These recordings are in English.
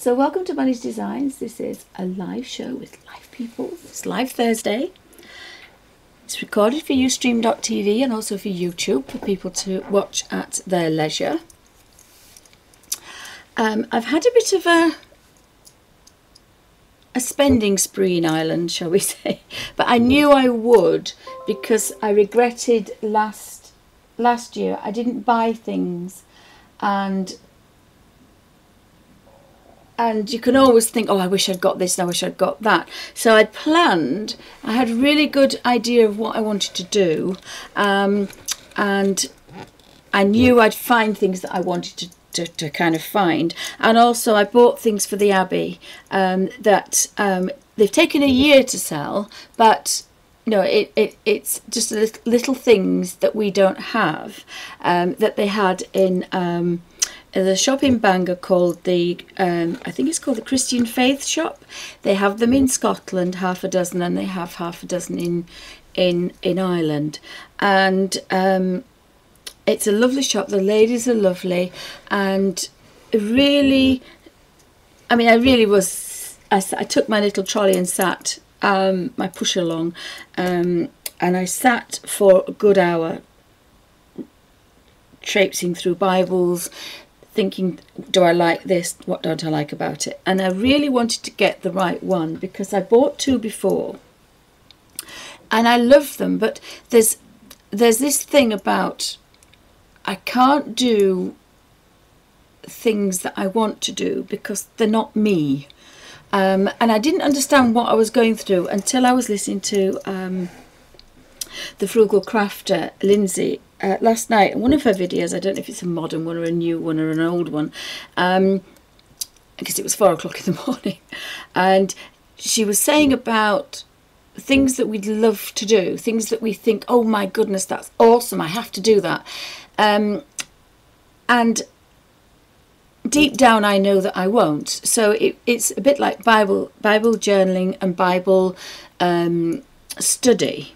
So, welcome to Bunny's Designs. This is a live show with live people. It's live Thursday. It's recorded for Ustream.tv and also for YouTube for people to watch at their leisure. Um, I've had a bit of a a spending spree in Ireland, shall we say? But I knew I would because I regretted last last year I didn't buy things, and and you can always think, oh, I wish I'd got this, I wish I'd got that. So I'd planned. I had a really good idea of what I wanted to do, um, and I knew I'd find things that I wanted to to, to kind of find. And also, I bought things for the Abbey um, that um, they've taken a year to sell, but know, it, it it's just little, little things that we don't have um, that they had in. The shop in Bangor called the, um, I think it's called the Christian Faith Shop. They have them in Scotland, half a dozen, and they have half a dozen in in in Ireland. And um, it's a lovely shop. The ladies are lovely, and really, I mean, I really was. I, I took my little trolley and sat um, my push along, um, and I sat for a good hour, traipsing through Bibles, thinking, do I like this? What don't I like about it? And I really wanted to get the right one because I bought two before, and I love them. But there's there's this thing about I can't do things that I want to do because they're not me. Um, and I didn't understand what I was going through until I was listening to um, the frugal crafter Lindsay uh, last night. One of her videos, I don't know if it's a modern one or a new one or an old one, um, because it was four o'clock in the morning, and she was saying about things that we'd love to do, things that we think, oh my goodness, that's awesome, I have to do that. Um, and deep down, I know that I won't. So it, it's a bit like Bible, Bible journaling and Bible um, study.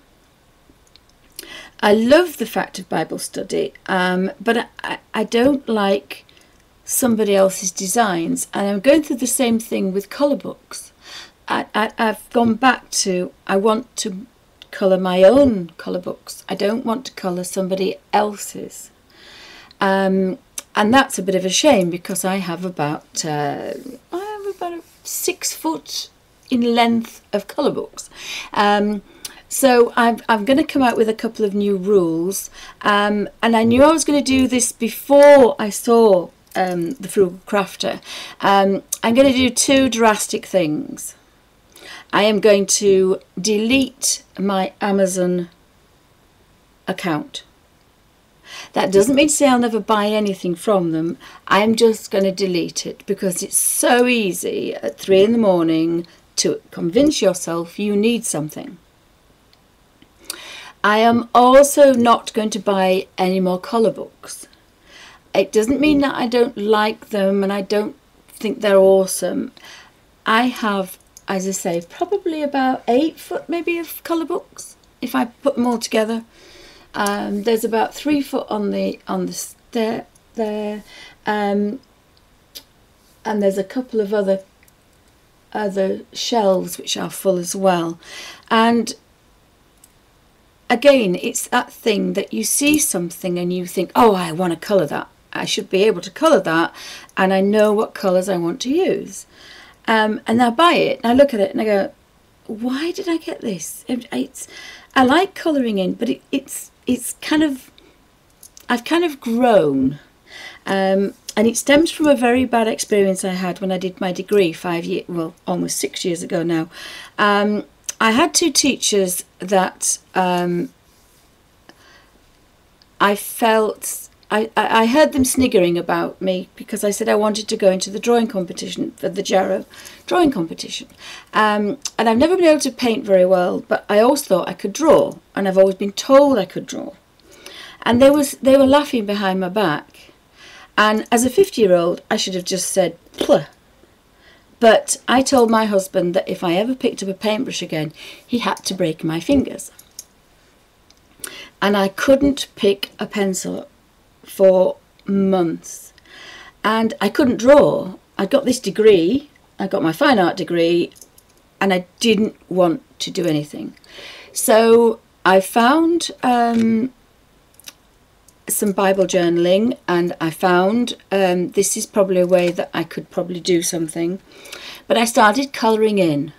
I love the fact of Bible study, um, but I, I don't like somebody else's designs. And I'm going through the same thing with colour books. I, I, I've gone back to, I want to colour my own colour books. I don't want to colour somebody else's. Um, and that's a bit of a shame because I have about uh, I have about six foot in length of colour books. Um, so I'm, I'm going to come out with a couple of new rules. Um, and I knew I was going to do this before I saw um, the Frugal Crafter. Um, I'm going to do two drastic things. I am going to delete my Amazon account. That doesn't mean to say I'll never buy anything from them. I'm just going to delete it because it's so easy at three in the morning to convince yourself you need something. I am also not going to buy any more colour books. It doesn't mean that I don't like them and I don't think they're awesome. I have as I say, probably about eight foot maybe of colour books if I put them all together. Um, there's about three foot on the on the stair there, um, and there's a couple of other other shelves which are full as well, and again, it's that thing that you see something and you think, oh, I want to colour that. I should be able to colour that, and I know what colours I want to use. Um, and I buy it and I look at it and I go, why did I get this? It's, I like colouring in, but it, it's it's kind of, I've kind of grown. Um, and it stems from a very bad experience I had when I did my degree five years, well, almost six years ago now. Um, I had two teachers that um, I felt I, I heard them sniggering about me because I said I wanted to go into the drawing competition for the Jerwood drawing competition. Um, and I've never been able to paint very well, but I always thought I could draw, and I've always been told I could draw. And they was they were laughing behind my back. And as a 50 year old, I should have just said, Pluh. But I told my husband that if I ever picked up a paintbrush again, he had to break my fingers. And I couldn't pick a pencil for months. And I couldn't draw. I got this degree, I got my fine art degree, and I didn't want to do anything. So I found um, some Bible journaling, and I found um, this is probably a way that I could probably do something. But I started colouring in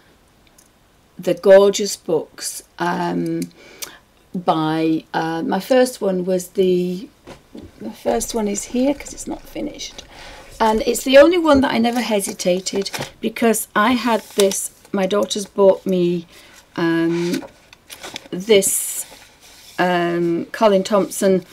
the gorgeous books um, by uh, my first one was the first one is here because it's not finished and it's the only one that I never hesitated because I had this my daughter's bought me um, this um, Colin Thompson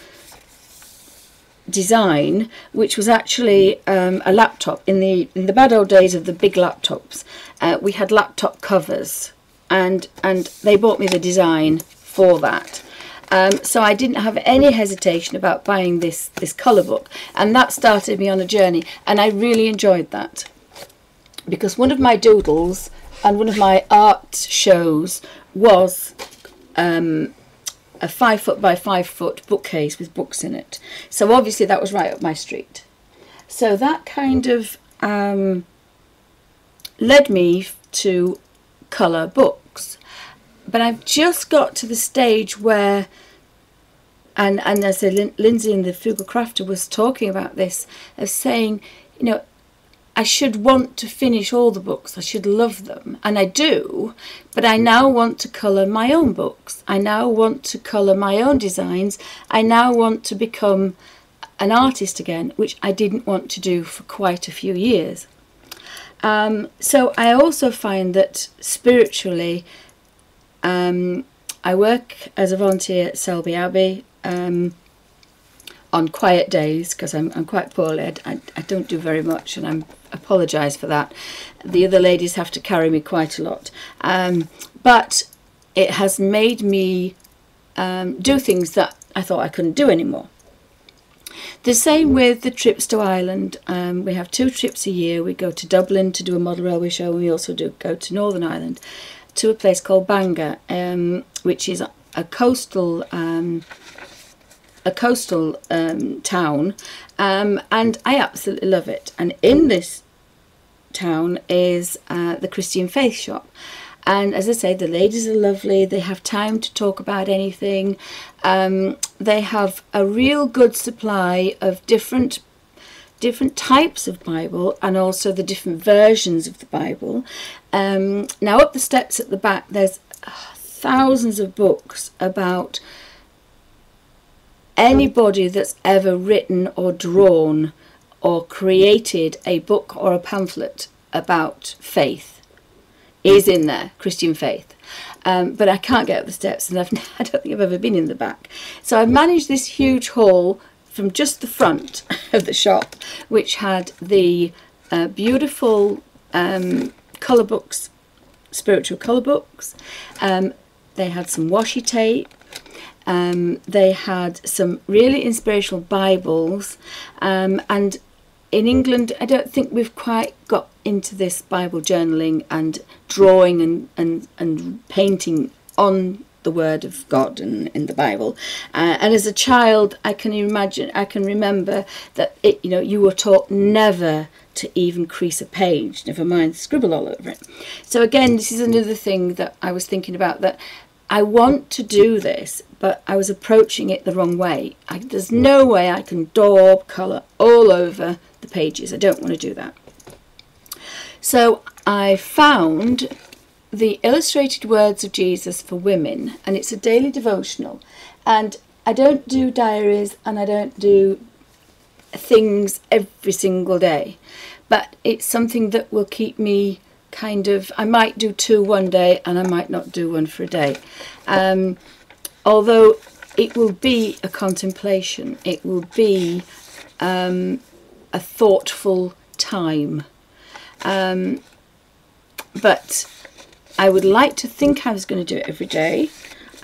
design which was actually um, a laptop. In the in the bad old days of the big laptops uh, we had laptop covers and and they bought me the design for that. Um, so I didn't have any hesitation about buying this this colour book and that started me on a journey and I really enjoyed that. Because one of my doodles and one of my art shows was um, a five foot by five foot bookcase with books in it. So obviously that was right up my street. So that kind of um, led me to colour books. But I've just got to the stage where, and, and as Lin Lindsay in the Frugal Crafter was talking about this, of saying, you know, I should want to finish all the books. I should love them. And I do. But I now want to colour my own books. I now want to colour my own designs. I now want to become an artist again, which I didn't want to do for quite a few years. Um, so I also find that spiritually, um, I work as a volunteer at Selby Abbey. Um, on quiet days because I'm, I'm quite poorly. I, I, don't do very much and I apologise for that. The other ladies have to carry me quite a lot. Um, but it has made me um, do things that I thought I couldn't do anymore. The same with the trips to Ireland. Um, we have two trips a year. We go to Dublin to do a model railway show and we also do go to Northern Ireland to a place called Bangor, um, which is a coastal um, a coastal um, town, um, and I absolutely love it. And in this town is uh, the Christian Faith shop. And as I say, the ladies are lovely. They have time to talk about anything. Um, they have a real good supply of different different types of Bible and also the different versions of the Bible. Um, now up the steps at the back, there's thousands of books about anybody that's ever written or drawn or created a book or a pamphlet about faith is in there, Christian faith. Um, but I can't get up the steps and I've, I don't think I've ever been in the back. So I've managed this huge haul from just the front of the shop, which had the uh, beautiful um, colour books, spiritual colour books. Um, they had some washi tape, um, they had some really inspirational Bibles, um, and in England, I don't think we've quite got into this Bible journaling and drawing and, and, and painting on the Word of God and in the Bible. Uh, and as a child, I can imagine, I can remember that it, you know, you were taught never to even crease a page, never mind scribble all over it. So again, this is another thing that I was thinking about that I want to do this, but I was approaching it the wrong way. I, there's no way I can daub colour all over the pages. I don't want to do that. So I found the Illustrated Words of Jesus for Women, and it's a daily devotional. And I don't do diaries and I don't do things every single day, but it's something that will keep me kind of, I might do two one day and I might not do one for a day. Um, although it will be a contemplation, it will be um, a thoughtful time. Um, but I would like to think I was going to do it every day.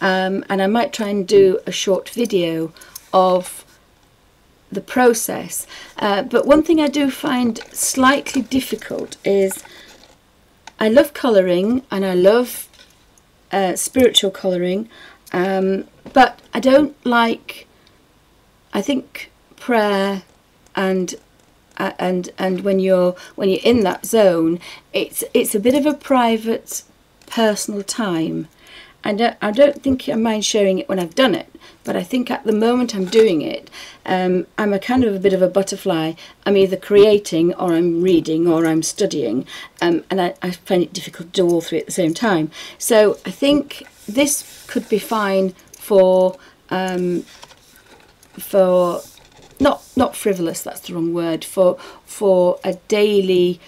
Um, and I might try and do a short video of the process. Uh, but one thing I do find slightly difficult is I love colouring and I love uh, spiritual colouring, um, but I don't like, I think prayer and uh, and and when you're when you're in that zone, it's it's a bit of a private, personal time. I don't, I don't think I mind sharing it when I've done it, but I think at the moment I'm doing it, um, I'm a kind of a bit of a butterfly. I'm either creating or I'm reading or I'm studying, um, and I, I find it difficult to do all three at the same time. So I think this could be fine for um, for not not frivolous. That's the wrong word for for a daily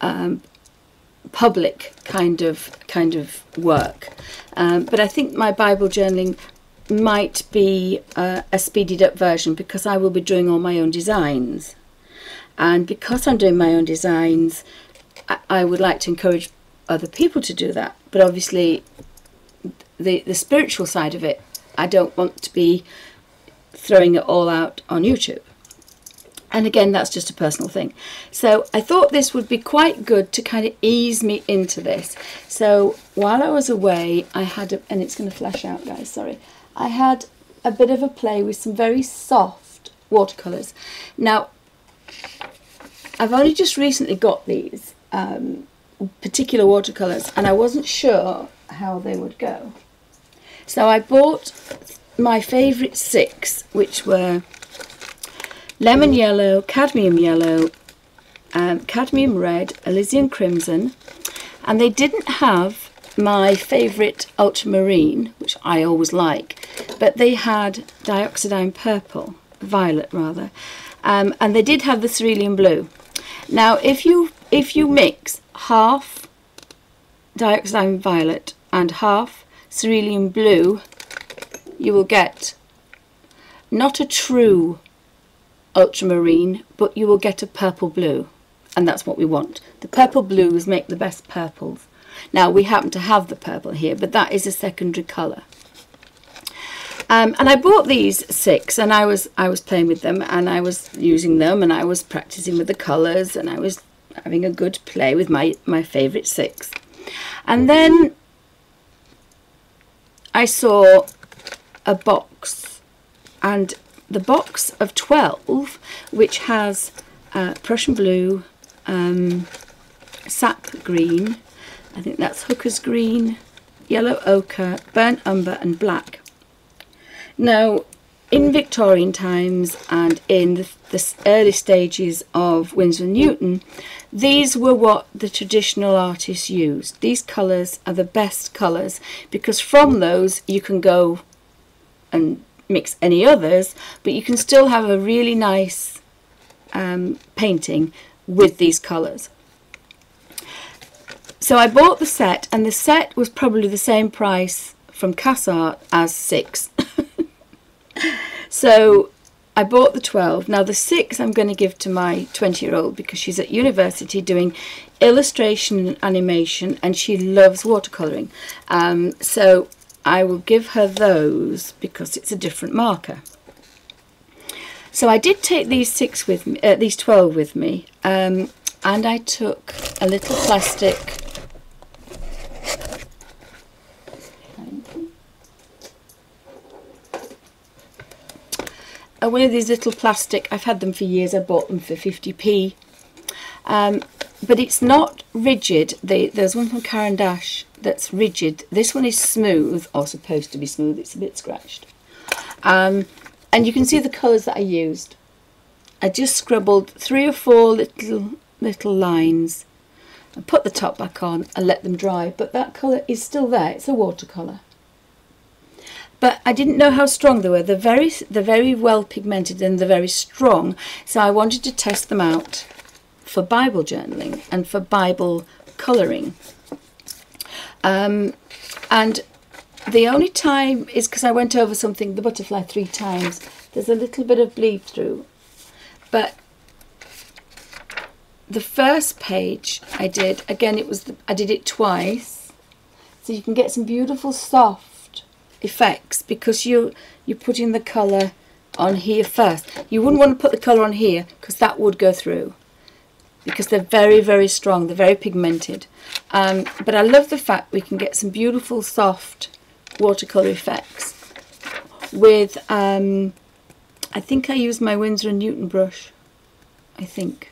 um, public kind of kind of work. Um, but I think my Bible journaling might be uh, a speeded up version because I will be doing all my own designs. And because I'm doing my own designs, I, I would like to encourage other people to do that. But obviously, the, the spiritual side of it, I don't want to be throwing it all out on YouTube. And again, that's just a personal thing. So I thought this would be quite good to kind of ease me into this. So while I was away, I had, a, and it's going to flash out, guys, sorry. I had a bit of a play with some very soft watercolours. Now, I've only just recently got these um, particular watercolours and I wasn't sure how they would go. So I bought my favourite six, which were lemon yellow, cadmium yellow, um, cadmium red, alizarin crimson, and they didn't have my favourite ultramarine, which I always like, but they had dioxazine purple, violet rather, um, and they did have the cerulean blue. Now, if you if you mix half dioxazine violet and half cerulean blue, you will get not a true ultramarine, but you will get a purple blue. And that's what we want. The purple blues make the best purples. Now, we happen to have the purple here, but that is a secondary colour. Um, and I bought these six and I was I was playing with them and I was using them and I was practicing with the colours and I was having a good play with my, my favourite six. And then I saw a box and the box of 12 which has uh, Prussian blue, um, sap green, I think that's hooker's green, yellow ochre, burnt umber and black. Now in Victorian times and in the, the early stages of Winsor Newton, these were what the traditional artists used. These colours are the best colours because from those you can go and mix any others, but you can still have a really nice um, painting with these colours. So I bought the set, and the set was probably the same price from Cass Art as six. so I bought the 12. Now the six I'm going to give to my 20 year old because she's at university doing illustration and animation and she loves watercolouring. Um, so I will give her those because it's a different marker. So I did take these six with me, uh, these 12 with me, um, and I took a little plastic uh, one of these little plastic, I've had them for years, I bought them for 50p. Um, but it's not rigid. They, there's one from Caran d'Ache that's rigid. This one is smooth, or supposed to be smooth. It's a bit scratched. Um, and you can see the colours that I used. I just scribbled three or four little little lines and put the top back on and let them dry. But that colour is still there. It's a watercolour. But I didn't know how strong they were. They're very, they're very well pigmented and they're very strong. So I wanted to test them out for Bible journaling and for Bible colouring. Um, and the only time is because I went over something, the butterfly, three times. There's a little bit of bleed through. But the first page I did, again, it was the, I did it twice. So you can get some beautiful soft effects because you, you're putting the colour on here first. You wouldn't want to put the colour on here because that would go through because they're very, very strong. They're very pigmented. Um, but I love the fact we can get some beautiful, soft watercolour effects with, um, I think I used my Winsor & Newton brush. I think.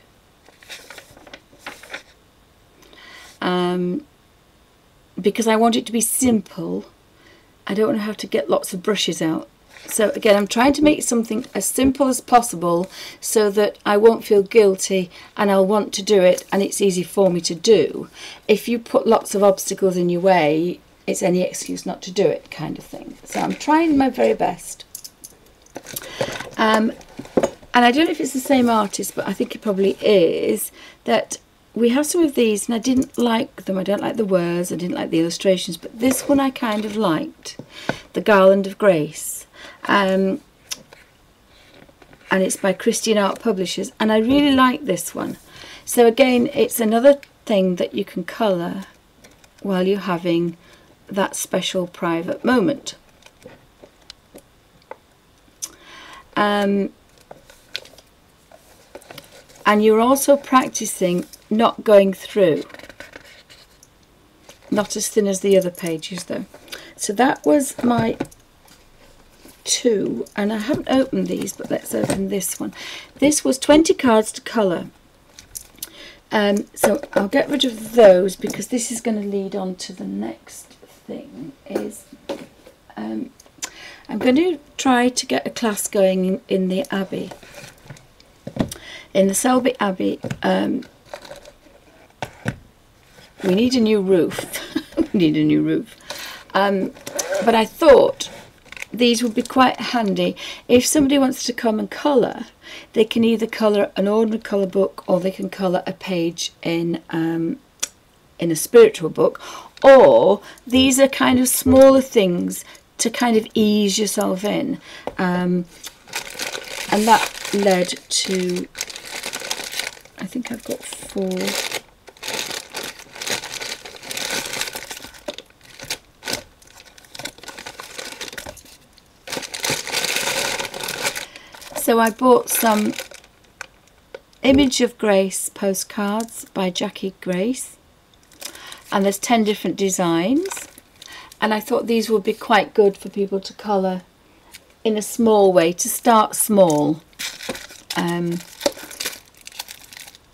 Um, because I want it to be simple, I don't want to have to get lots of brushes out. So again, I'm trying to make something as simple as possible so that I won't feel guilty and I'll want to do it and it's easy for me to do. If you put lots of obstacles in your way, it's any excuse not to do it kind of thing. So I'm trying my very best. Um, and I don't know if it's the same artist, but I think it probably is, that we have some of these and I didn't like them. I don't like the words, I didn't like the illustrations, but this one I kind of liked, The Garland of Grace. Um, and it's by Christian Art Publishers and I really like this one. So again, it's another thing that you can colour while you're having that special private moment. Um, and you're also practicing not going through. Not as thin as the other pages though. So that was my two, and I haven't opened these, but let's open this one. This was 20 cards to colour. Um, so I'll get rid of those because this is going to lead on to the next thing is um, I'm going to try to get a class going in, the Abbey. In the Selby Abbey, um, we need a new roof. we need a new roof. Um, but I thought these would be quite handy. If somebody wants to come and colour, they can either colour an ordinary colour book or they can colour a page in um, in a spiritual book or these are kind of smaller things to kind of ease yourself in um, and that led to I think I've got four so I bought some Image of Grace postcards by Jacqui Grace. And there's 10 different designs. And I thought these would be quite good for people to colour in a small way to start small. Um,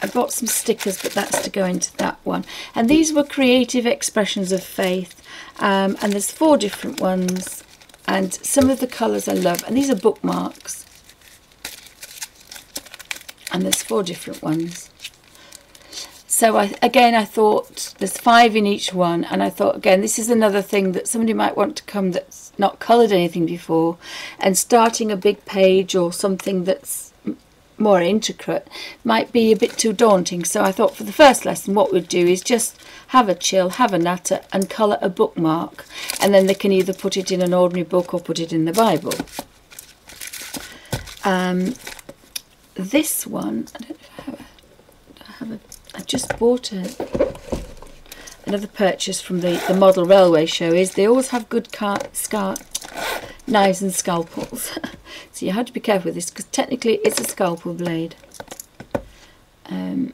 I bought some stickers but that's to go into that one. And these were creative expressions of faith. Um, and there's four different ones. And some of the colours I love. And these are bookmarks and there's four different ones so I, again, I thought there's five in each one, and I thought again, this is another thing that somebody might want to come that's not coloured anything before, and starting a big page or something that's more intricate might be a bit too daunting. So I thought for the first lesson, what we'd do is just have a chill, have a natter, and colour a bookmark, and then they can either put it in an ordinary book or put it in the Bible. Um, this one, I don't know if I have a, I just bought a, another purchase from the, the model railway show is they always have good car, scar, knives and scalpels. so you have to be careful with this because technically it's a scalpel blade. Um,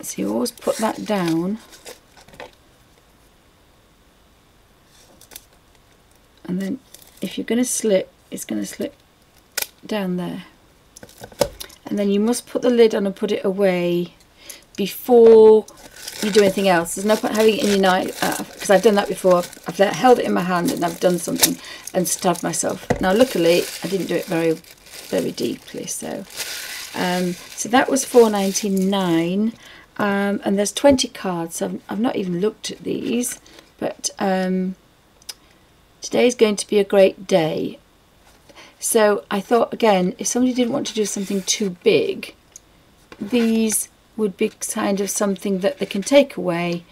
so you always put that down and then if you're going to slip, it's going to slip down there. And then you must put the lid on and put it away before you do anything else. There's no point having it in your knife, because uh, I've done that before. I've held it in my hand and I've done something and stabbed myself. Now, luckily, I didn't do it very, very deeply. So, um, so that was 4.99, um, and there's 20 cards. So I've, I've, not even looked at these, but um, Today is going to be a great day. So I thought again, if somebody didn't want to do something too big, these would be kind of something that they can take away,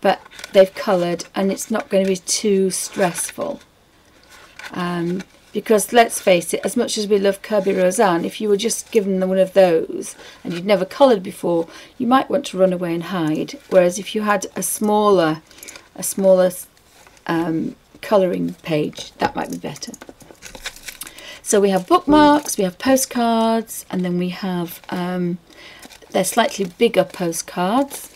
but they've coloured and it's not going to be too stressful. Um, because let's face it, as much as we love Kerby Rosanes, if you were just given one of those and you'd never coloured before, you might want to run away and hide. Whereas if you had a smaller, a smaller um, colouring page. That might be better. So we have bookmarks, we have postcards, and then we have, um, they're slightly bigger postcards.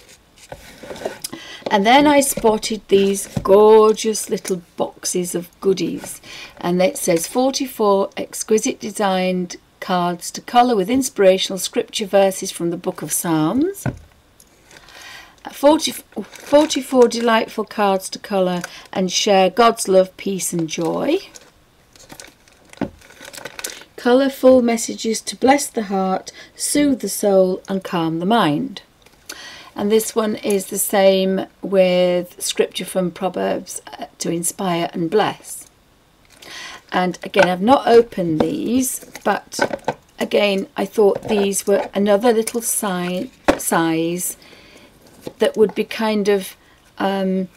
And then I spotted these gorgeous little boxes of goodies. And it says 44 exquisite designed cards to colour with inspirational scripture verses from the book of Psalms. 40, 44 delightful cards to colour and share God's love, peace and joy. Colourful messages to bless the heart, soothe the soul and calm the mind. And this one is the same with scripture from Proverbs uh, to inspire and bless. And again, I've not opened these, but again, I thought these were another little size, size that would be kind of um,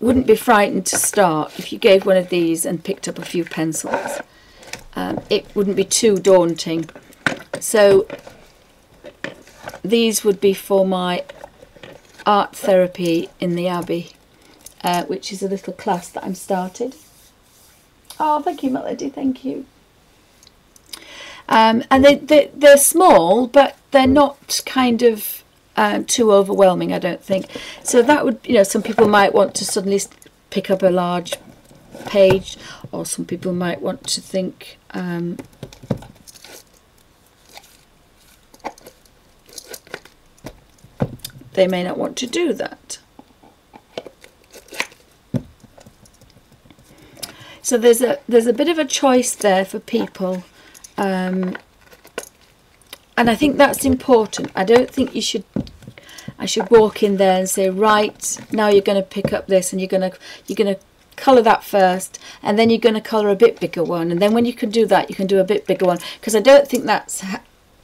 wouldn't be frightened to start if you gave one of these and picked up a few pencils. Um, it wouldn't be too daunting. So these would be for my art therapy in the Abbey, uh, which is a little class that I'm started. Oh, thank you, Melody. Thank you. Um, and they, they, they're small, but they're not kind of uh, too overwhelming, I don't think. So that would, you know, some people might want to suddenly pick up a large page, or some people might want to think, um, they may not want to do that. So there's a there's a bit of a choice there for people. Um, and I think that's important. I don't think you should I should walk in there and say, right, now you're going to pick up this and you're going to you're going to colour that first and then you're going to colour a bit bigger one and then when you can do that you can do a bit bigger one because I don't think that's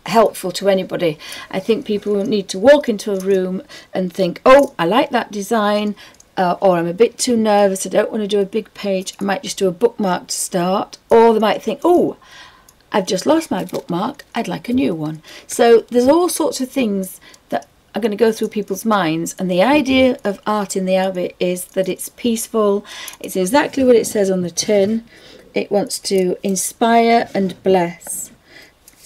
helpful to anybody. I think people need to walk into a room and think, oh, I like that design, uh, or I'm a bit too nervous, I don't want to do a big page, I might just do a bookmark to start, or they might think, oh, I've just lost my bookmark, I'd like a new one. So there's all sorts of things that are going to go through people's minds, and the idea of art in the Abbey is that it's peaceful, it's exactly what it says on the tin, it wants to inspire and bless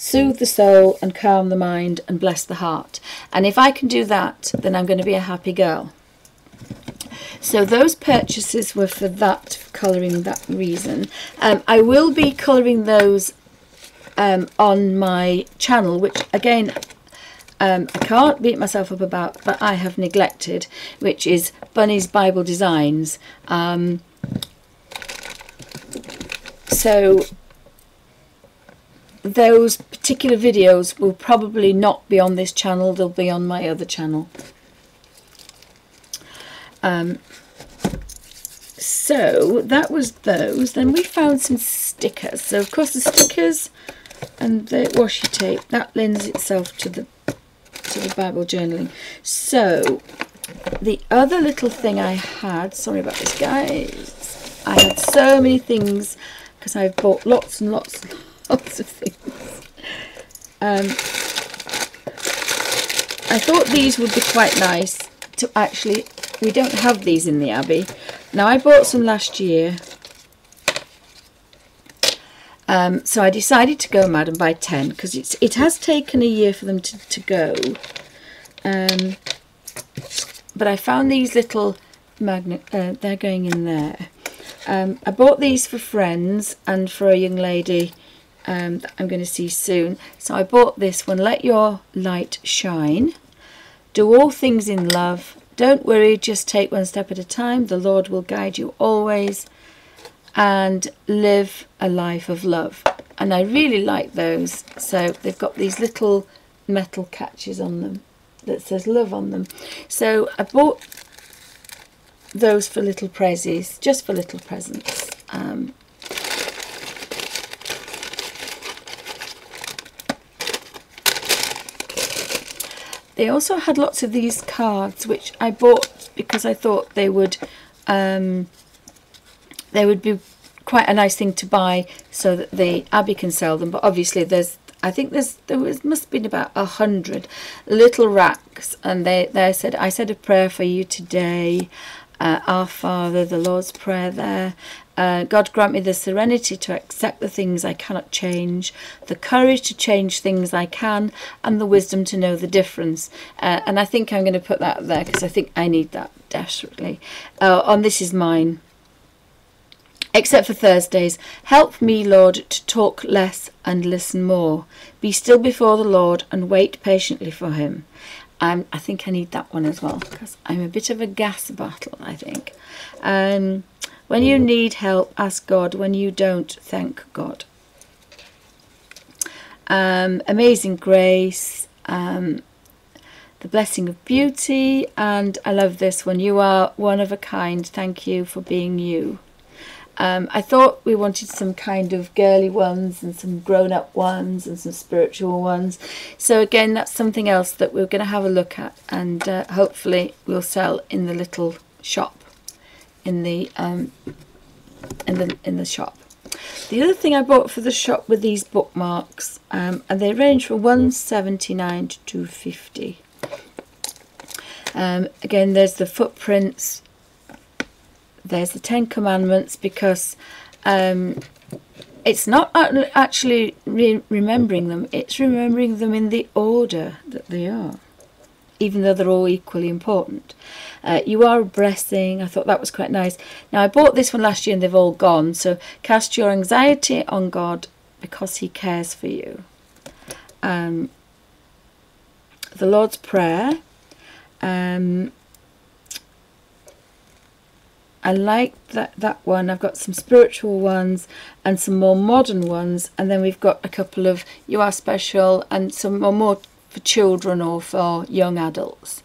soothe the soul and calm the mind and bless the heart. And if I can do that, then I'm going to be a happy girl. So those purchases were for that, colouring that reason. Um, I will be colouring those um, on my channel, which again, um, I can't beat myself up about, but I have neglected, which is Bunny's Bible Designs. Um, so those particular videos will probably not be on this channel, they'll be on my other channel. Um, so that was those. Then we found some stickers. So of course the stickers and the washi tape, that lends itself to the to the Bible journaling. So the other little thing I had, sorry about this guys, I had so many things because I've bought lots and lots and lots of things. Um, I thought these would be quite nice to actually, we don't have these in the Abbey. Now I bought some last year. Um, so I decided to go mad and buy 10 because it's it has taken a year for them to, to go. Um, but I found these little magnet, uh, they're going in there. Um, I bought these for friends and for a young lady um, that I'm going to see soon. So I bought this one, Let Your Light Shine. Do all things in love. Don't worry, just take one step at a time. The Lord will guide you always. And live a life of love. And I really like those. So they've got these little metal catches on them that says love on them. So I bought those for little prezzies, just for little presents. Um, They also had lots of these cards, which I bought because I thought they would um, they would be quite a nice thing to buy so that the Abbey can sell them. But obviously, there's I think there's there was must have been about a hundred little racks, and they they said I said a prayer for you today. Uh, Our Father, the Lord's Prayer there, uh, God grant me the serenity to accept the things I cannot change, the courage to change things I can, and the wisdom to know the difference. Uh, and I think I'm going to put that there because I think I need that desperately. Uh, on This Is Mine. Except for Thursdays. Help me, Lord, to talk less and listen more. Be still before the Lord and wait patiently for him. Um, I think I need that one as well because I'm a bit of a gas battle, I think. Um, when you need help, ask God. When you don't, thank God. Um, amazing Grace. Um, the blessing of beauty. And I love this one. You are one of a kind. Thank you for being you. Um, I thought we wanted some kind of girly ones and some grown-up ones and some spiritual ones. So again, that's something else that we're going to have a look at and uh, hopefully we'll sell in the little shop in the um, in the in the shop. The other thing I bought for the shop were these bookmarks, um, and they range from 179 to 250. Um, again, there's the footprints there's the Ten Commandments because um, it's not actually re remembering them, it's remembering them in the order that they are, even though they're all equally important. Uh, you are a blessing. I thought that was quite nice. Now, I bought this one last year and they've all gone. So, cast your anxiety on God because He cares for you. Um, the Lord's Prayer. Um, I like that, that one. I've got some spiritual ones and some more modern ones. And then we've got a couple of You Are Special and some more, more for children or for young adults.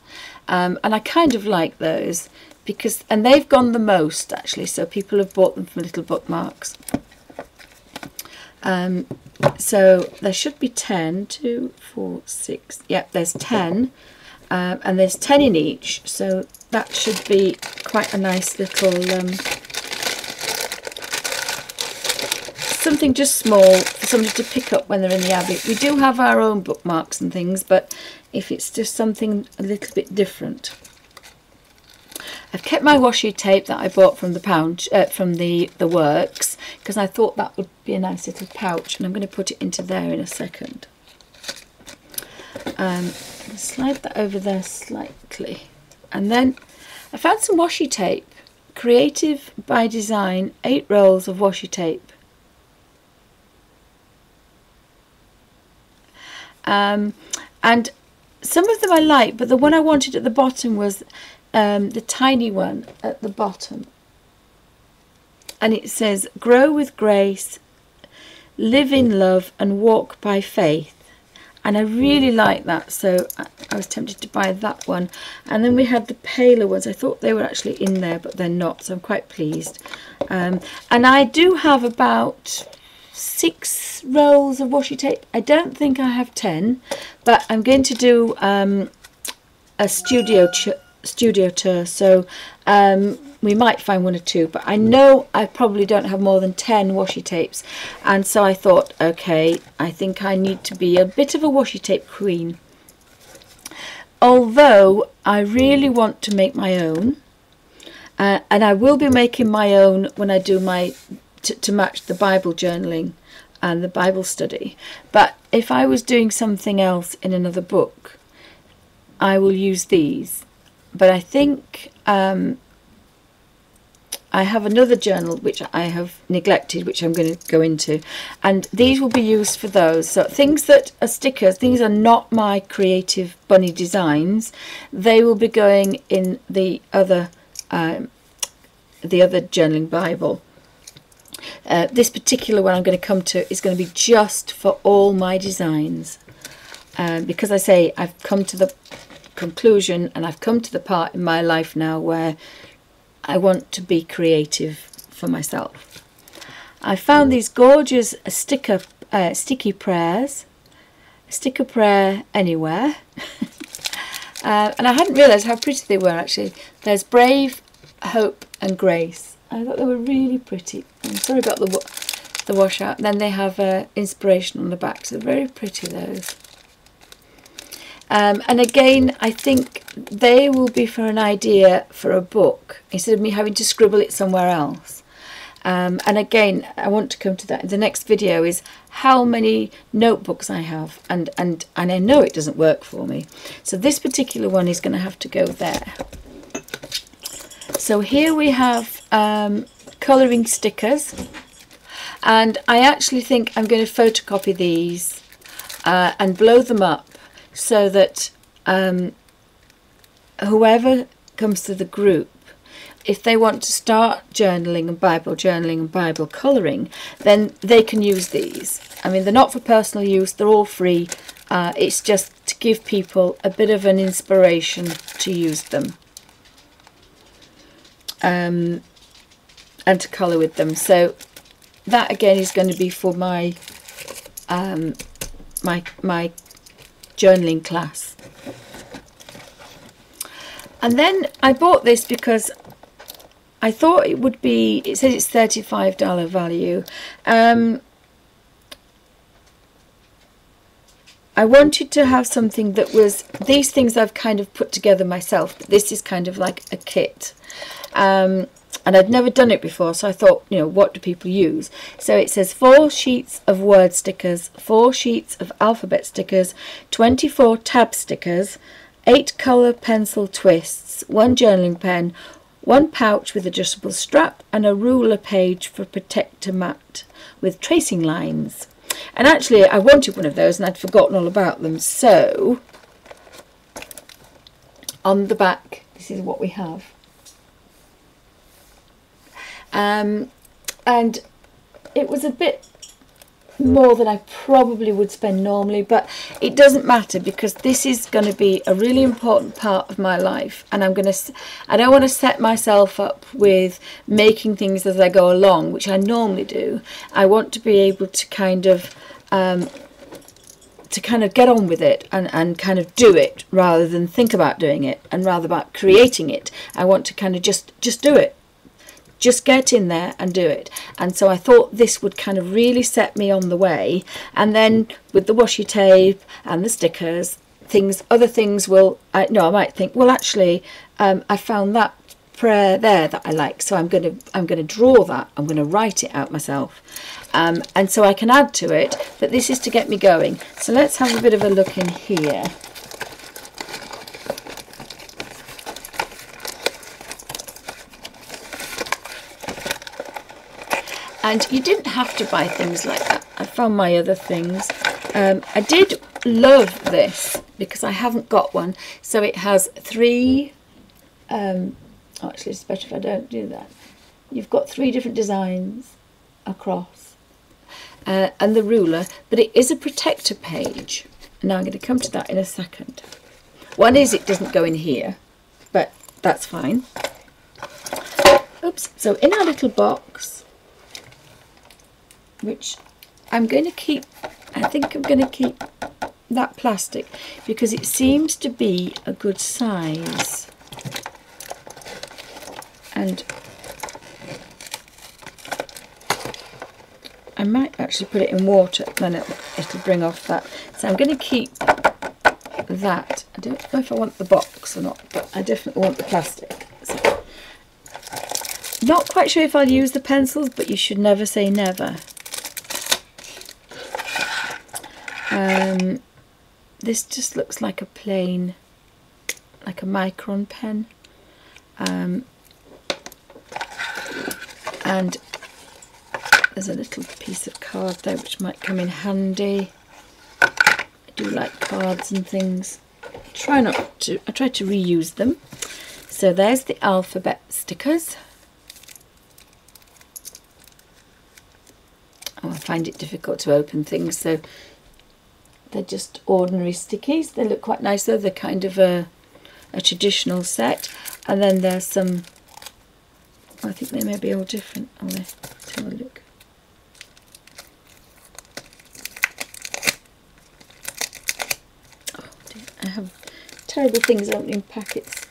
Um, and I kind of like those because, and they've gone the most actually. So people have bought them from little bookmarks. Um, so there should be 10, 2, 4, 6. Yep, there's 10. Um, and there's 10 in each. So that should be quite a nice little um, something just small for somebody to pick up when they're in the Abbey. We do have our own bookmarks and things, but if it's just something a little bit different. I've kept my washi tape that I bought from the pouch, uh, from the, the works, because I thought that would be a nice little pouch, and I'm going to put it into there in a second. Um, slide that over there slightly. And then I found some washi tape. Creative by Design, 8 rolls of washi tape. Um, and some of them I like, but the one I wanted at the bottom was um, the tiny one at the bottom. And it says, grow with grace, live in love and walk by faith and I really like that so I, was tempted to buy that one. And then we had the paler ones. I thought they were actually in there but they're not so I'm quite pleased. Um, and I do have about six rolls of washi tape. I don't think I have ten but I'm going to do um, a studio studio tour so um, we might find one or two but I know I probably don't have more than 10 washi tapes and so I thought okay I think I need to be a bit of a washi tape queen. Although I really want to make my own uh, and I will be making my own when I do my to match the Bible journaling and the Bible study. But if I was doing something else in another book I will use these but I think um, I have another journal which I have neglected, which I'm going to go into, and these will be used for those. So things that are stickers, things are not my creative bunny designs. They will be going in the other, um, the other journaling Bible. Uh, this particular one I'm going to come to is going to be just for all my designs. Um, because I say I've come to the conclusion and I've come to the part in my life now where I want to be creative for myself. I found these gorgeous sticker, uh, sticky prayers, sticker prayer anywhere. uh, and I hadn't realised how pretty they were actually. There's brave, hope and grace. I thought they were really pretty. I'm sorry about the, the washout. Then they have uh, inspiration on the back, so very pretty those. Um, and again, I think they will be for an idea for a book instead of me having to scribble it somewhere else. Um, and again, I want to come to that. The next video is how many notebooks I have, and, and, and I know it doesn't work for me. So this particular one is going to have to go there. So here we have um, colouring stickers and I actually think I'm going to photocopy these uh, and blow them up so that um, whoever comes to the group if they want to start journaling and Bible journaling and Bible colouring, then they can use these. I mean, they're not for personal use, they're all free. Uh, it's just to give people a bit of an inspiration to use them um, and to colour with them. So that again is going to be for my um, my my journaling class. And then I bought this because I thought it would be, it says it's $35 value. Um, I wanted to have something that was, these things I've kind of put together myself, but this is kind of like a kit. Um, and I'd never done it before, so I thought, you know, what do people use? So it says four sheets of word stickers, four sheets of alphabet stickers, 24 tab stickers, eight colour pencil twists, one journaling pen, one pouch with adjustable strap and a ruler page for protector mat with tracing lines. And actually I wanted one of those and I'd forgotten all about them. So on the back, this is what we have. Um, and it was a bit more than I probably would spend normally but it doesn't matter because this is going to be a really important part of my life and I'm going to I don't want to set myself up with making things as I go along which I normally do. I want to be able to kind of um, to kind of get on with it and, and kind of do it rather than think about doing it and rather about creating it. I want to kind of just just do it just get in there and do it. And so I thought this would kind of really set me on the way. And then with the washi tape and the stickers things other things will I no I might think well actually um, I found that prayer there that I like. So I'm going to I'm going to draw that. I'm going to write it out myself. Um, and so I can add to it but this is to get me going. So let's have a bit of a look in here and you didn't have to buy things like that I found my other things. Um, I did love this because I haven't got one. So it has three um, actually better if I don't do that. You've got three different designs across uh, and the ruler but it is a protector page. Now I'm going to come to that in a second. One is it doesn't go in here but that's fine. Oops so in our little box which I'm going to keep, I think I'm going to keep that plastic because it seems to be a good size. And I might actually put it in water then it'll, it'll bring off that. So I'm going to keep that. I don't know if I want the box or not but I definitely want the plastic. So, not quite sure if I'll use the pencils but you should never say never Um, this just looks like a plain, like a micron pen. Um, and there's a little piece of card there which might come in handy. I do like cards and things. Try not to, I try to reuse them. So there's the alphabet stickers. Oh, I find it difficult to open things, so they're just ordinary stickies. They look quite nice though. They're kind of a, a traditional set. And then there's some, I think they may be all different. Oh, let's have a look. Oh, dear. I have terrible things opening packets.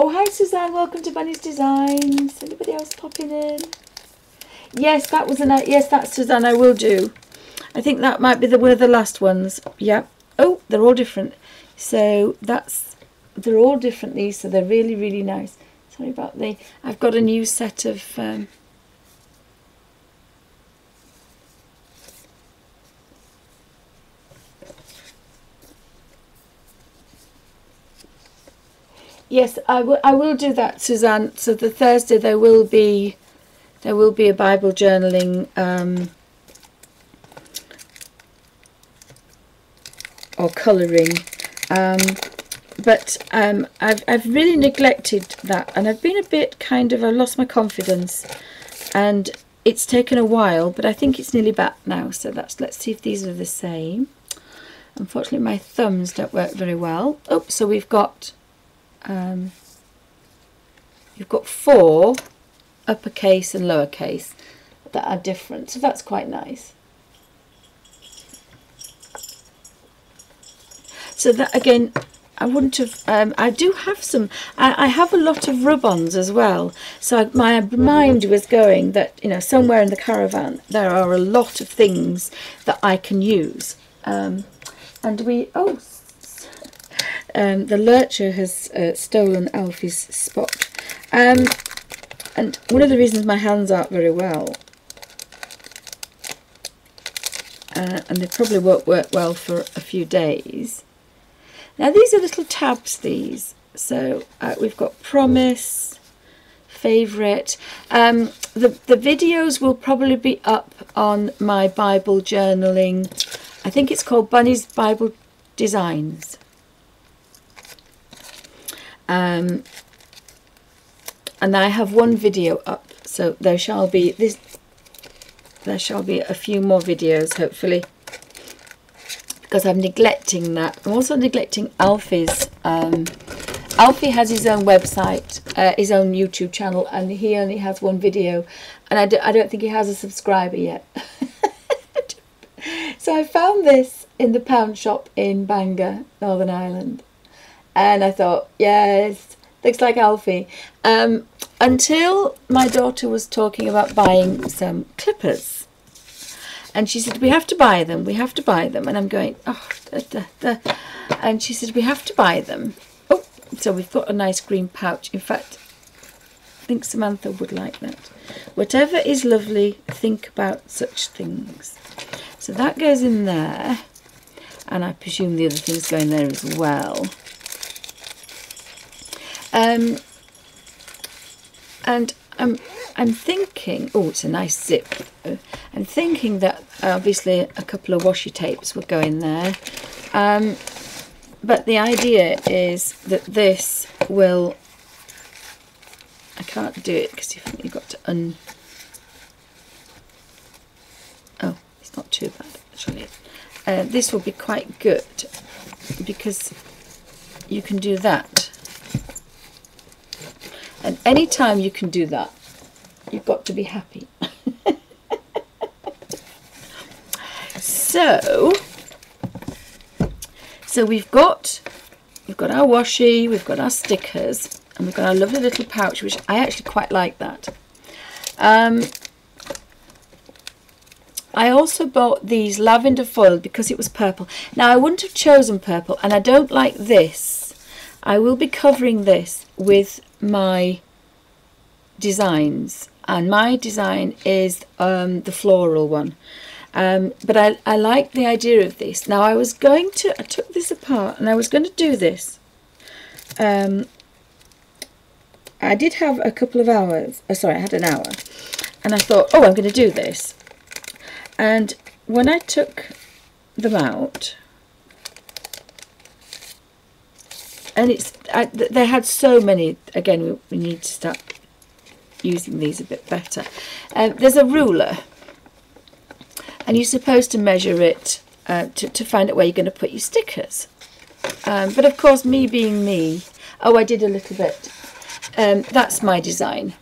Oh, hi Suzanne, welcome to Bunny's Designs. Anybody else popping in? Yes, that was an yes. That's Suzanne. I will do. I think that might be the one of the last ones. Yeah. Oh, they're all different. So that's they're all different. These, so they're really really nice. Sorry about the. I've got a new set of. Um, yes, I will. I will do that, Suzanne. So the Thursday there will be there will be a Bible journaling um, or colouring. Um, but um, I've, I've really neglected that and I've been a bit kind of, I lost my confidence. And it's taken a while but I think it's nearly back now so that's let's see if these are the same. Unfortunately my thumbs don't work very well. Oh so we've got um, you've got four uppercase and lowercase that are different. So that's quite nice. So that again I wouldn't have um, I do have some I, I have a lot of rub-ons as well. So I, my mind was going that you know somewhere in the caravan there are a lot of things that I can use. Um, and we oh um, the lurcher has uh, stolen Alfie's spot. Um, and one of the reasons my hands aren't very well uh, and they probably won't work well for a few days now these are little tabs these. So uh, we've got promise, favourite. Um, the, the videos will probably be up on my Bible journaling. I think it's called Bunny's Bible Designs. Um, and I have one video up so there shall be this there shall be a few more videos hopefully because I'm neglecting that. I'm also neglecting Alfie's. Um, Alfie has his own website, uh, his own YouTube channel, and he only has one video, and I, do, I don't think he has a subscriber yet. so I found this in the pound shop in Bangor, Northern Ireland, and I thought, yes, looks like Alfie. Um, until my daughter was talking about buying some clippers and she said, we have to buy them, we have to buy them. And I'm going, oh, da, da, da. and she said, we have to buy them. Oh, so we've got a nice green pouch. In fact, I think Samantha would like that. Whatever is lovely, think about such things. So that goes in there. And I presume the other things go in there as well. Um, and I'm I'm thinking, oh, it's a nice zip. I'm thinking that obviously a couple of washi tapes would go in there. Um, but the idea is that this will, I can't do it because you've, you've got to un, oh, it's not too bad actually. Uh, this will be quite good because you can do that. And anytime you can do that, you've got to be happy. so, so we've got we've got our washi, we've got our stickers, and we've got our lovely little pouch, which I actually quite like that. Um, I also bought these lavender foil because it was purple. Now I wouldn't have chosen purple and I don't like this. I will be covering this with my designs and my design is um, the floral one. Um, but I, I like the idea of this. Now I was going to, I took this apart and I was going to do this. Um, I did have a couple of hours, oh, sorry, I had an hour. And I thought, oh, I'm going to do this. And when I took them out, and it's, I, they had so many, again, we, we need to start using these a bit better. Um, there's a ruler and you're supposed to measure it uh, to, to find out where you're going to put your stickers. Um, but of course, me being me, oh, I did a little bit. Um, that's my design.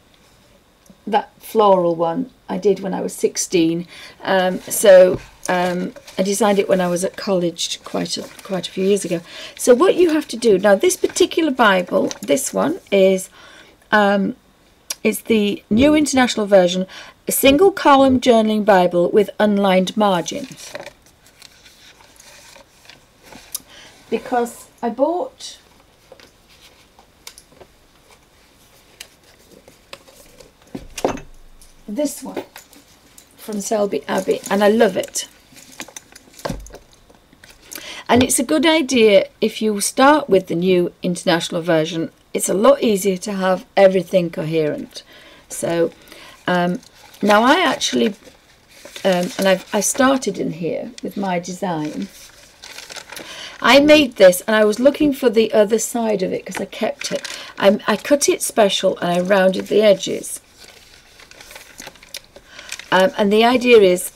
That floral one I did when I was 16. Um, so um, I designed it when I was at college quite a, quite a few years ago. So what you have to do, now this particular Bible, this one is um, it's the New International Version, a single column journaling Bible with unlined margins. Because I bought this one from Selby Abbey and I love it. And it's a good idea if you start with the new international version it's a lot easier to have everything coherent. So um, now I actually, um, and I've, I started in here with my design. I made this and I was looking for the other side of it because I kept it. I, I cut it special and I rounded the edges. Um, and the idea is,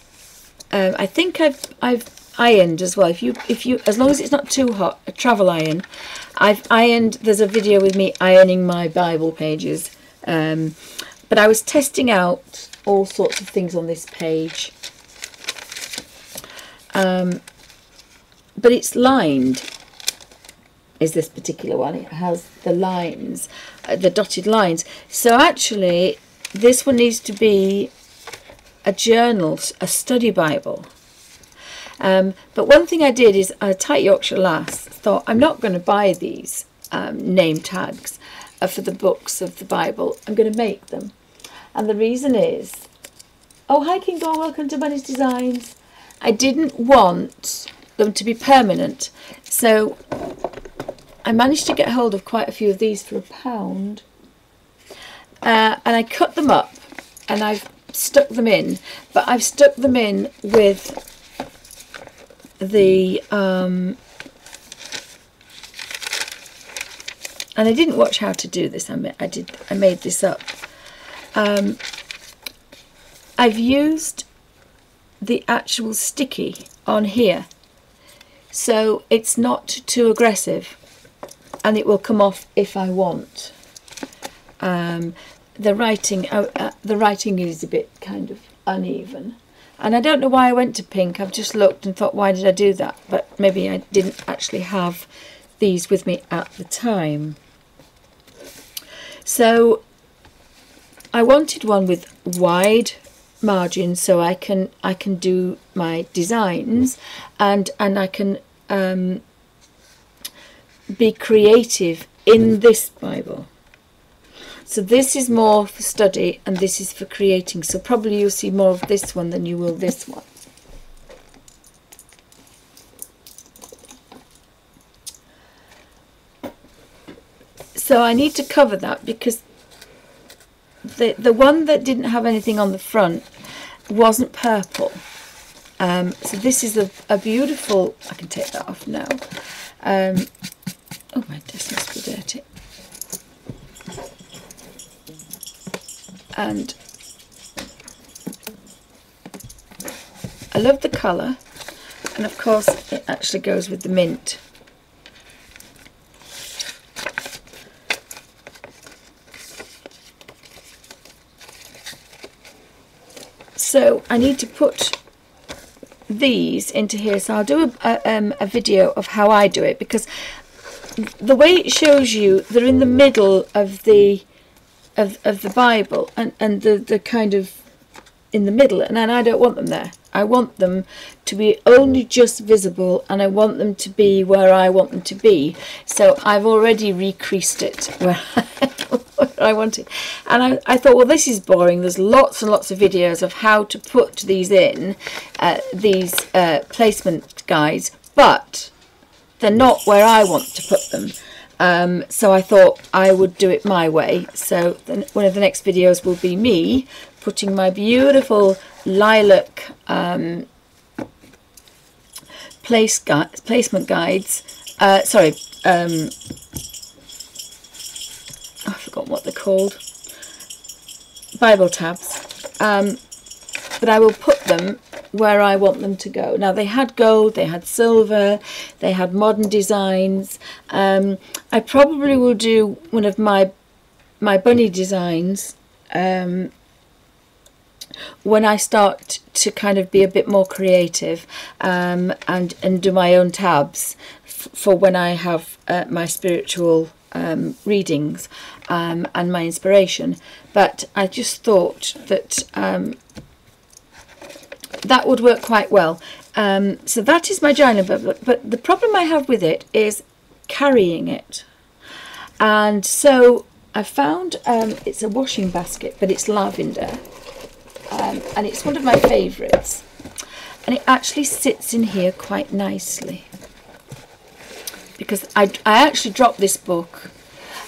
um, I think I've I've ironed as well. If you if you as long as it's not too hot, a travel iron. I've ironed. There's a video with me ironing my Bible pages. Um, but I was testing out all sorts of things on this page. Um, but it's lined is this particular one it has the lines uh, the dotted lines so actually this one needs to be a journal a study bible um, but one thing I did is a tight Yorkshire lass thought I'm not going to buy these um, name tags uh, for the books of the Bible I'm going to make them and the reason is oh hi King Dawn welcome to Bunny's Designs I didn't want them to be permanent. So I managed to get hold of quite a few of these for a pound. Uh, and I cut them up and I've stuck them in, but I've stuck them in with the um, and I didn't watch how to do this. I, I did. I made this up. Um, I've used the actual sticky on here so it's not too aggressive and it will come off if I want um, the writing uh, uh, the writing is a bit kind of uneven and I don't know why I went to pink. I've just looked and thought why did I do that? But maybe I didn't actually have these with me at the time. So I wanted one with wide margins so I can I can do my designs and and I can um, be creative in this Bible. So this is more for study and this is for creating. So probably you'll see more of this one than you will this one. So I need to cover that because the the one that didn't have anything on the front wasn't purple um, so this is a, a, beautiful I can take that off now um, oh my desk must be dirty and I love the colour and of course it actually goes with the mint So I need to put these into here. So I'll do a, a, um, a video of how I do it because the way it shows you, they're in the middle of the of, of the Bible and, and the, the kind of in the middle and I don't want them there. I want them to be only just visible and I want them to be where I want them to be. So I've already recreased it where I want it. And I, I thought, well, this is boring. There's lots and lots of videos of how to put these in, uh, these uh, placement guides, but they're not where I want to put them. Um, so I thought I would do it my way. So one of the next videos will be me putting my beautiful lilac um, place placement guides, uh, sorry, um, I forgot what they're called, Bible tabs, um, but I will put them where I want them to go. Now they had gold, they had silver, they had modern designs. Um, I probably will do one of my my bunny designs um, when I start to kind of be a bit more creative um, and and do my own tabs for when I have uh, my spiritual um, readings um, and my inspiration. But I just thought that um, that would work quite well. Um, so that is my journal, but, but the problem I have with it is carrying it. And so I found um, it's a washing basket, but it's lavender um, and it's one of my favourites and it actually sits in here quite nicely because I, I actually dropped this book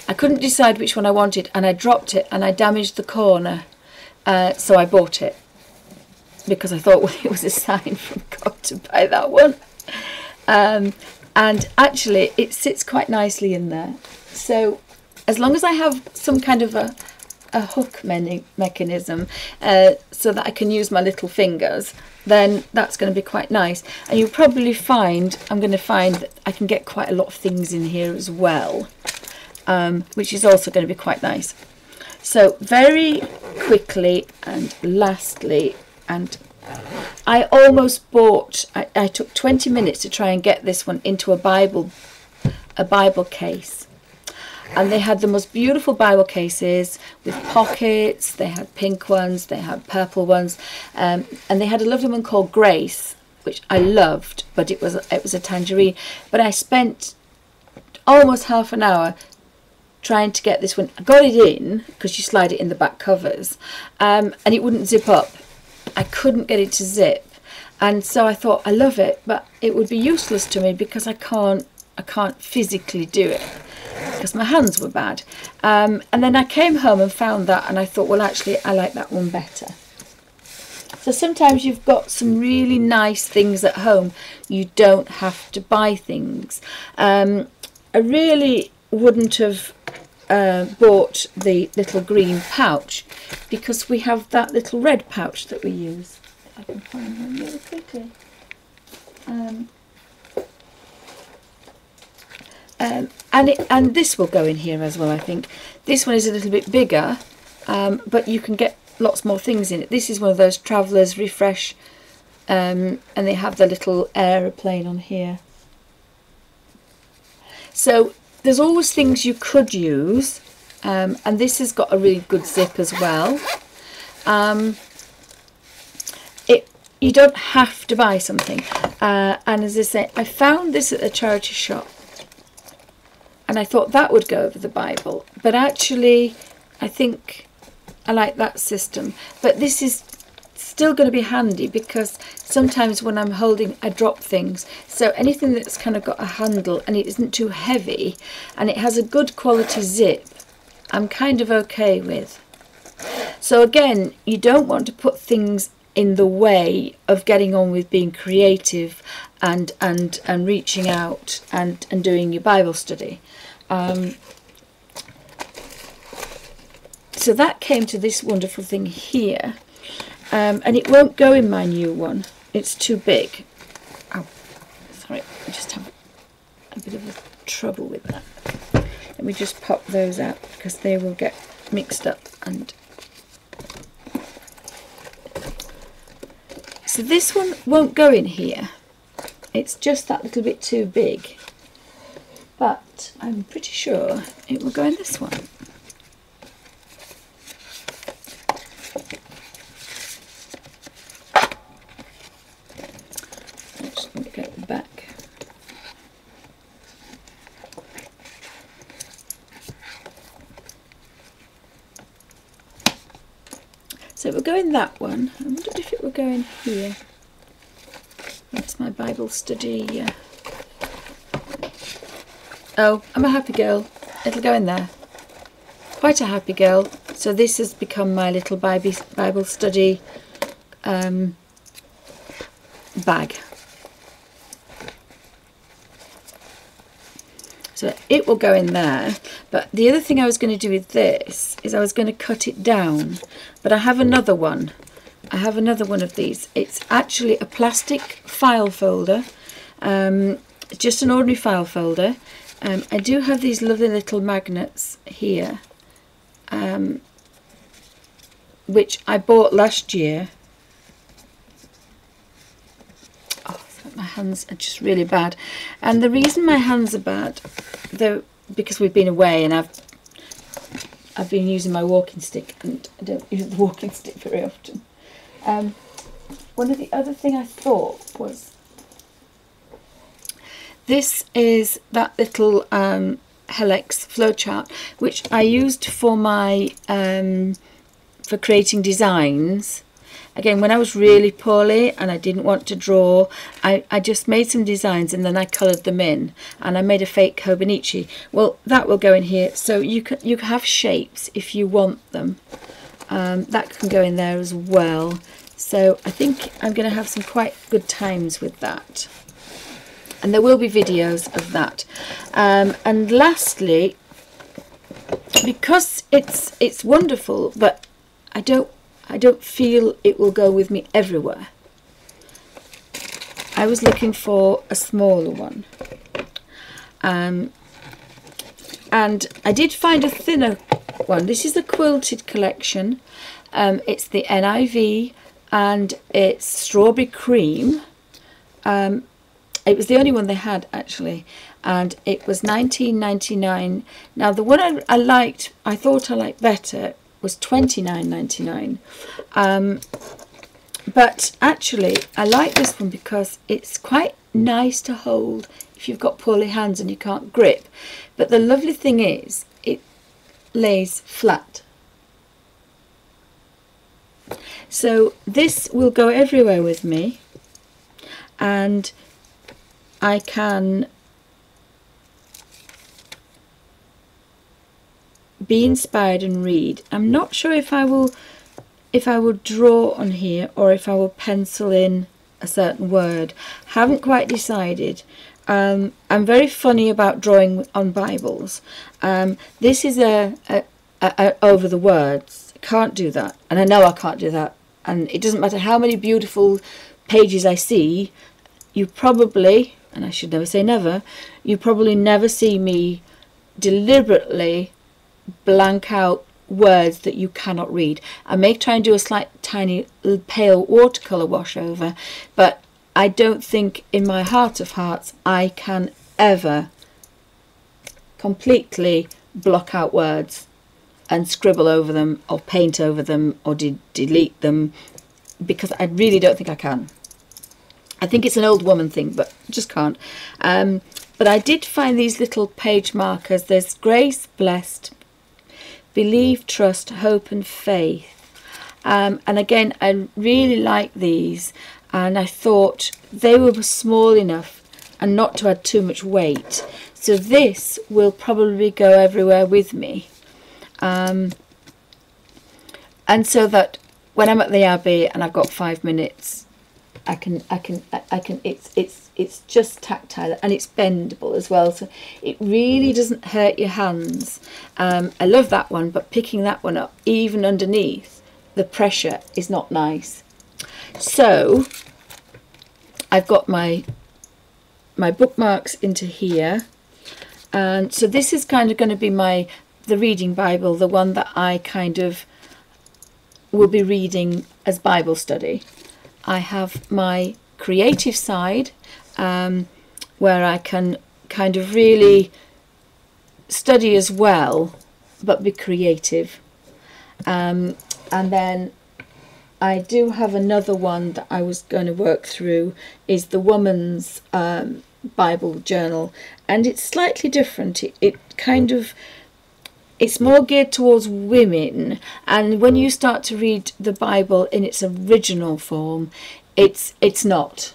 I couldn't decide which one I wanted and I dropped it and I damaged the corner. Uh, so I bought it because I thought well, it was a sign from God to buy that one. Um, and actually, it sits quite nicely in there. So as long as I have some kind of a, a hook me mechanism uh, so that I can use my little fingers, then that's going to be quite nice. And you'll probably find, I'm going to find that I can get quite a lot of things in here as well, um, which is also going to be quite nice. So very quickly and lastly, and I almost bought, I, I took 20 minutes to try and get this one into a Bible, a Bible case and they had the most beautiful Bible cases with pockets. They had pink ones, they had purple ones, um, and they had a lovely one called Grace, which I loved, but it was it was a tangerine. But I spent almost half an hour trying to get this one. I got it in because you slide it in the back covers, um, and it wouldn't zip up. I couldn't get it to zip, and so I thought I love it, but it would be useless to me because I can't I can't physically do it because my hands were bad. Um, and then I came home and found that and I thought, well, actually, I like that one better. So sometimes you've got some really nice things at home. You don't have to buy things. Um, I really wouldn't have uh, bought the little green pouch because we have that little red pouch that we use. If I can find one really quickly. Um, um, and it, and this will go in here as well I think this one is a little bit bigger um, but you can get lots more things in it this is one of those travelers refresh um, and they have the little aeroplane on here so there's always things you could use um, and this has got a really good zip as well. Um, it you don't have to buy something. Uh, and as I say I found this at a charity shop and I thought that would go over the Bible. But actually I think I like that system. But this is still going to be handy because sometimes when I'm holding I drop things. So anything that's kind of got a handle and it isn't too heavy and it has a good quality zip I'm kind of okay with. So again you don't want to put things in the way of getting on with being creative and and and reaching out and and doing your Bible study. Um, so that came to this wonderful thing here. Um, and it won't go in my new one. It's too big. Oh, sorry, I just have a bit of a trouble with that. Let me just pop those out because they will get mixed up and so this one won't go in here it's just that little bit too big but I'm pretty sure it will go in this one. Let's get the back. So it will go in that one. I wondered if it will go in here. That's my Bible study uh, Oh, I'm a happy girl. It'll go in there. Quite a happy girl. So this has become my little Bible study um, bag. So it will go in there. But the other thing I was going to do with this is I was going to cut it down. But I have another one. I have another one of these. It's actually a plastic file folder. Um, just an ordinary file folder. Um, I do have these lovely little magnets here, um, which I bought last year. Oh, my hands are just really bad. And the reason my hands are bad, though, because we've been away and I've I've been using my walking stick and I don't use the walking stick very often. Um, one of the other thing I thought was this is that little um, Helix flowchart which I used for my um, for creating designs again when I was really poorly and I didn't want to draw I, I just made some designs and then I coloured them in and I made a fake Hobonichi well that will go in here. So you can you have shapes if you want them. Um, that can go in there as well. So I think I'm going to have some quite good times with that. And there will be videos of that. Um, and lastly because it's it's wonderful but I don't I don't feel it will go with me everywhere. I was looking for a smaller one. Um, and I did find a thinner one. This is the quilted collection. Um, it's the NIV and it's strawberry cream. Um, it was the only one they had actually and it was 19.99 now the one I, I liked I thought I liked better was 29.99 um, but actually I like this one because it's quite nice to hold if you've got poorly hands and you can't grip. But the lovely thing is it lays flat. So this will go everywhere with me and I can be inspired and read. I'm not sure if I will if I will draw on here or if I will pencil in a certain word. Haven't quite decided. Um, I'm very funny about drawing on Bibles. Um, this is a, a, a, a over the words. Can't do that, and I know I can't do that. And it doesn't matter how many beautiful pages I see. You probably and I should never say never, you probably never see me deliberately blank out words that you cannot read. I may try and do a slight tiny pale watercolour wash over, but I don't think in my heart of hearts I can ever completely block out words and scribble over them or paint over them or de delete them because I really don't think I can. I think it's an old woman thing, but just can't. Um, but I did find these little page markers. There's grace, blessed, believe, trust, hope and faith. Um, and again, I really like these. And I thought they were small enough and not to add too much weight. So this will probably go everywhere with me. Um, and so that when I'm at the Abbey and I've got five minutes I can I can I can it's it's it's just tactile and it's bendable as well so it really doesn't hurt your hands. Um, I love that one but picking that one up even underneath the pressure is not nice. So I've got my my bookmarks into here. And so this is kind of going to be my the reading Bible the one that I kind of will be reading as Bible study. I have my creative side um, where I can kind of really study as well but be creative. Um, and then I do have another one that I was going to work through is the woman's um, Bible journal. And it's slightly different. It, it kind of it's more geared towards women. And when you start to read the bible in its original form it's it's not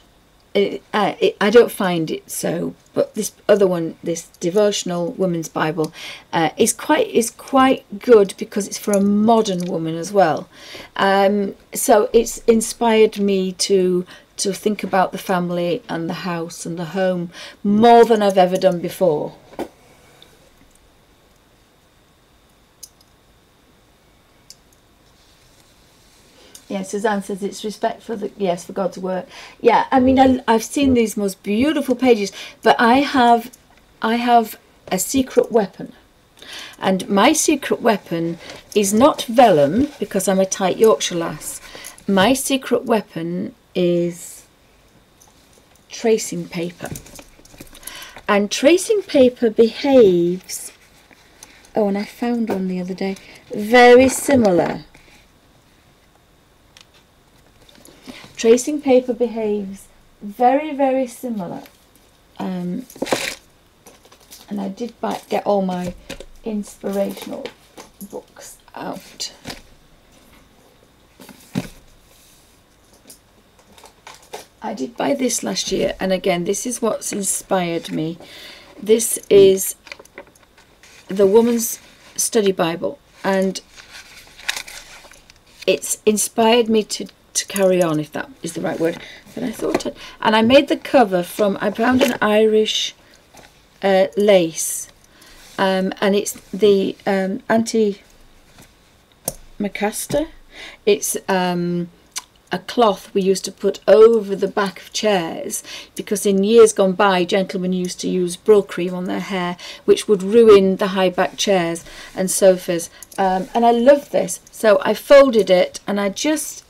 it, uh, it, I don't find it so but this other one this devotional women's bible uh, is quite is quite good because it's for a modern woman as well. Um, so it's inspired me to to think about the family and the house and the home more than I've ever done before Yeah, Suzanne says it's respect for the yes for God's work. Yeah, I mean I, I've seen these most beautiful pages, but I have I have a secret weapon, and my secret weapon is not vellum because I'm a tight Yorkshire lass. My secret weapon is tracing paper, and tracing paper behaves. Oh, and I found one the other day. Very similar Tracing paper behaves very, very similar. Um, and I did buy, get all my inspirational books out. I did buy this last year, and again, this is what's inspired me. This is the Woman's Study Bible, and it's inspired me to, to carry on, if that is the right word. But I thought, I'd, and I made the cover from, I found an Irish uh, lace, um, and it's the um, anti Macaster. It's um, a cloth we used to put over the back of chairs because in years gone by gentlemen used to use Brylcreem on their hair which would ruin the high back chairs and sofas um, and I love this so I folded it and I just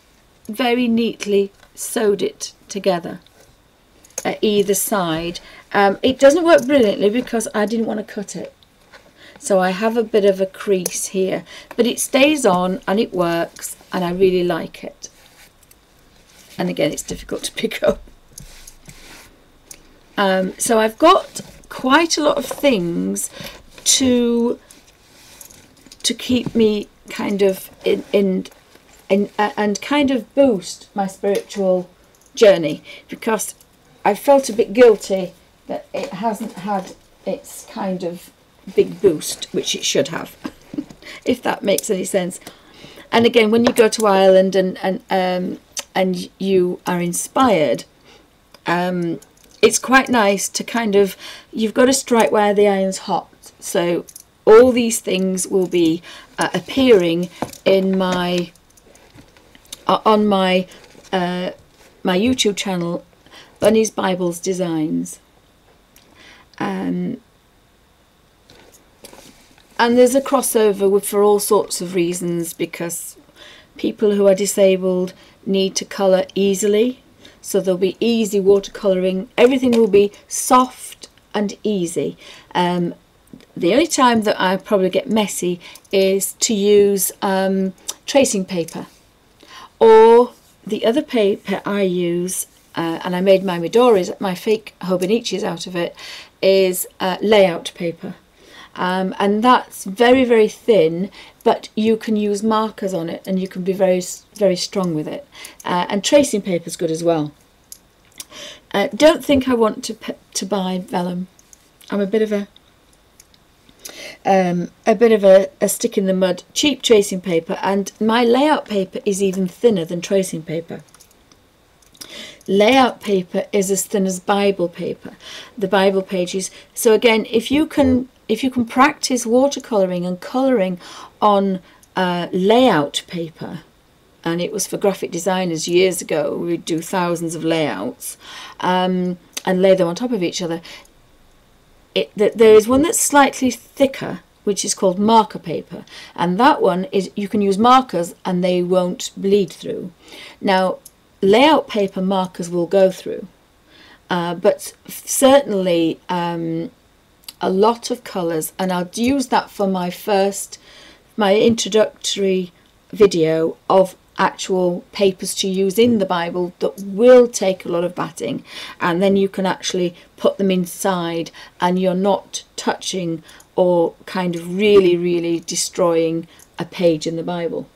very neatly sewed it together at either side. Um, it doesn't work brilliantly because I didn't want to cut it. So I have a bit of a crease here but it stays on and it works and I really like it. And again it's difficult to pick up. Um, so I've got quite a lot of things to to keep me kind of in, in, in uh, and kind of boost my spiritual journey because I felt a bit guilty that it hasn't had its kind of big boost which it should have if that makes any sense and again when you go to Ireland and and um, and you are inspired, um, it's quite nice to kind of, you've got to strike while the iron's hot. So all these things will be uh, appearing in my, on my, uh, my YouTube channel, Bunny's Bibles Designs. Um, and there's a crossover with, for all sorts of reasons because people who are disabled need to colour easily. So there'll be easy watercolouring. Everything will be soft and easy. Um, the only time that I probably get messy is to use um, tracing paper. Or the other paper I use, uh, and I made my Midoris, my fake Hobonichis out of it, is uh, layout paper. Um, and that's very, very thin but you can use markers on it and you can be very very strong with it. Uh, and tracing paper is good as well. Uh, don't think I want to to buy vellum. I'm a bit of a um, a bit of a, a stick in the mud cheap tracing paper and my layout paper is even thinner than tracing paper layout paper is as thin as Bible paper the Bible pages so again if you can if you can practice watercolouring and colouring on uh, layout paper, and it was for graphic designers years ago, we'd do thousands of layouts um, and lay them on top of each other. It, there is one that's slightly thicker, which is called marker paper, and that one is you can use markers and they won't bleed through. Now, layout paper markers will go through, uh, but certainly um, a lot of colours and I'll use that for my first my introductory video of actual papers to use in the Bible that will take a lot of batting and then you can actually put them inside and you're not touching or kind of really really destroying a page in the Bible.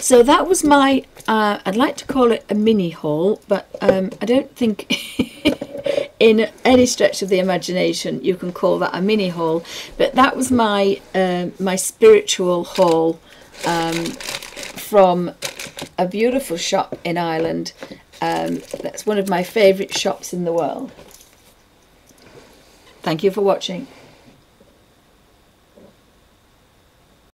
So that was my, uh, I'd like to call it a mini haul, but um, I don't think in any stretch of the imagination you can call that a mini haul but that was my uh, my spiritual haul um, from a beautiful shop in Ireland. Um, that's one of my favourite shops in the world. Thank you for watching